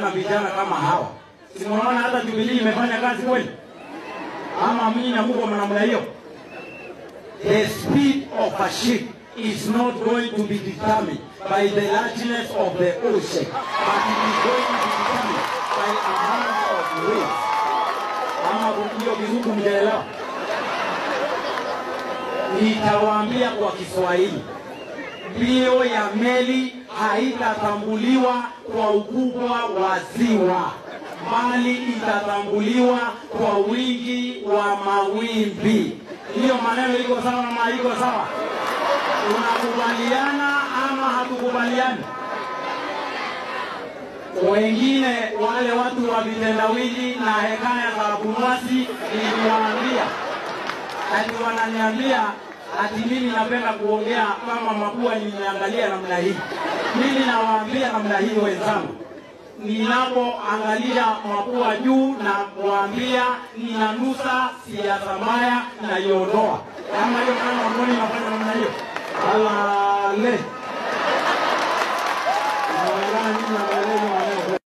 na vijana kama hawa. Si mnaona hata Jubilee imefanya kazi kweli? Ama mimi na Mungu namna hiyo? The speed of a ship is not going to be determined by the largeness of the ocean, but it is going to be determined by amount of waves. Ama hiyo kizungu mjaelewa? Nitawaambia kwa Kiswahili, mbio ya meli haitatambuliwa kwa ukubwa wa ziwa, bali itatambuliwa kwa wingi wa mawimbi. Hiyo maneno iko sawa ama iko sawa? Tunakubaliana ama hatukubaliani? Wengine wale watu wa vitendawili na hekaya za Abunwasi niliwaambia, ati wananiambia ati mimi napenda kuongea kama mapua nimeangalia namna hii. Mimi nawaambia namna hii wenzangu, ninapoangalia mapua juu na kuambia ninanusa siasa mbaya naiondoa. Kama hiyo kama mboni